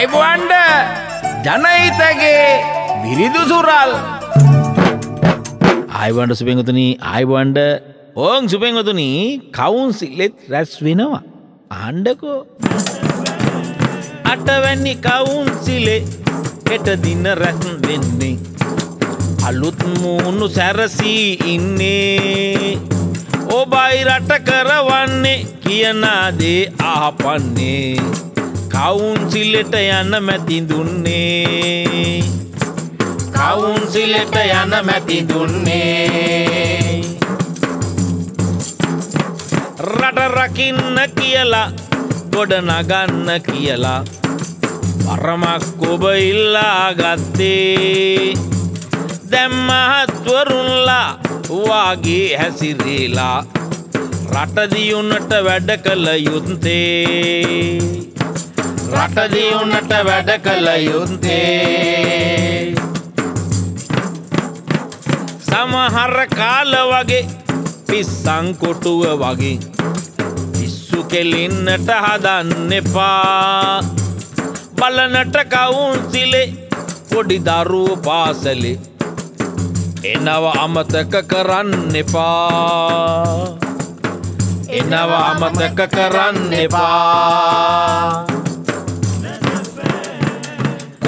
අයිබුවන්ඩ ජනහිතගේ විරිදු සුරල්. අයිවන්ඩ සුපෙන්ගතුන අයිබන්ඩ ඕං සුපෙන්ගතුන කවුන් සිල්ලෙත් රැස් වෙනවා. ආණ්ඩකෝ. අටවැන්නි කවුන් සිලේ හෙට දින රැස් වෙන්නේ. අලුත් මූුණු සැරසී ඉන්නේ. ඔබයි රට කරවන්නේ කියනාදේ ආපන්නේ කවුන්සිල්ලෙට යන්න මැති දුන්නේ කවුන්සිලෙට යන්න මැති දුන්නේ රට රකින්න කියලා ගොඩ නගන්න කියලා. පරමක් ඔබ ඉල්ලා ගත්තේ දැම්මහත්වරුන්ලා වාගේ හැසිරේලා රටදියුන්නට වැඩ කළ යුත්තේ. රටදියුන්නට වැඩ කළ යුත්තේ. සමහර කාල වගේ පිස්සංකොටුව වගේ පිස්සු කෙලින්නට හදන්න එපා. බලනට කවුන්සිලේ පොඩි දරුව පාසලේ එනව අමතක කරන්න එපා. එනව අමතක කරන්න එපා.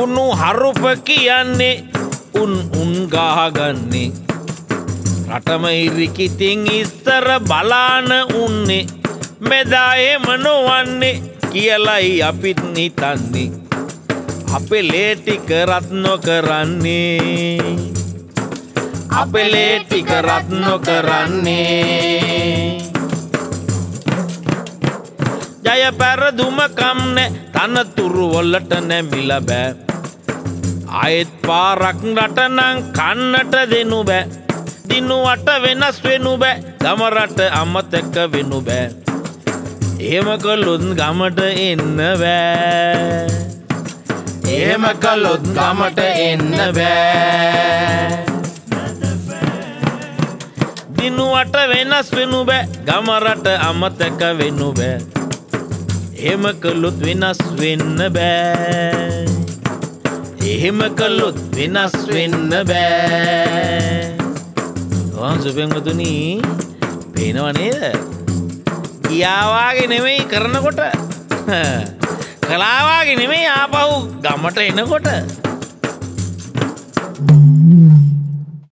කුණු හරුප කියන්නේ උන් උන්ගාහගන්නේ රටම ඉරිකිතින් ඉස්තර බලාන උන්නේ. මෙදායෙම නොවන්නේ කියලයි අපිත් නිතන්නේ. අපේ ලේටික රත්නො කරන්නේ අපෙලේ ටික රත්නො කරන්නේ ජය පැරදුම කම්නෑ තනතුරුවොල්ලට නැමිල බෑ. අයත් පාරක් රටනං කන්නට දෙනු බෑ. දිනුවට වෙනස් වෙනු බෑ. ගමරට අමතැක්ක වෙනු බෑ. ඒම කොල්ලොත් ගමට එන්න බෑ. ඒම කල්ලොත් ගමට එන්න බෑ. දිනුවට වෙනස් වෙනු බෑ. ගමරට අමතක වෙනු බෑ. එහෙම කළොත් වෙනස් වෙන්න බෑ. එහෙම කළොත් වෙනස් වෙන්න බෑ. ඔහන් සුපෙන්ගතුනී පේනව නේද? කියාවාගේ නෙමෙයි කරනකොට. කලාවාගේ නෙමෙයි ආපහු ගමට එනකොට.